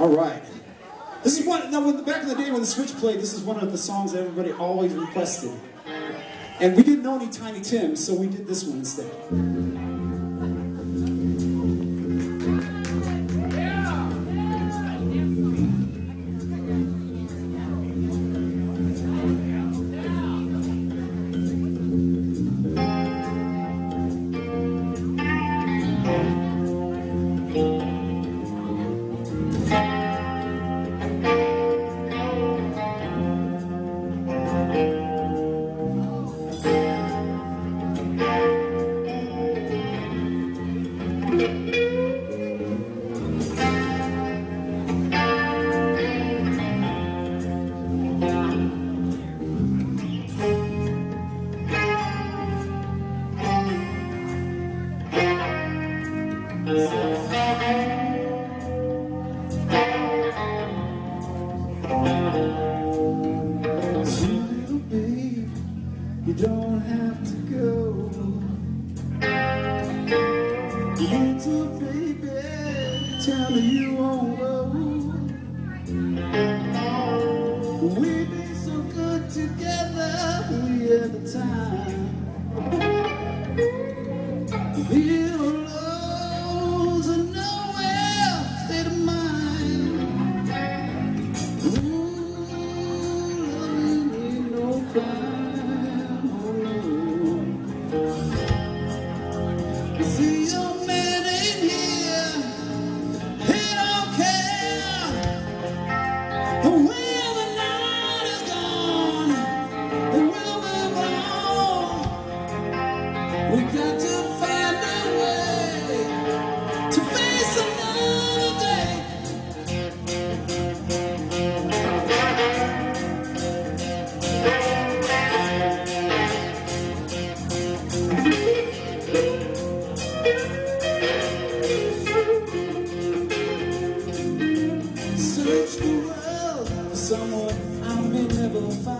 All right. This is one, now when, back in the day when the Switch played, this is one of the songs that everybody always requested. And we didn't know any Tiny Tim, so we did this one instead. We've been so good together, we had the time. Feel never find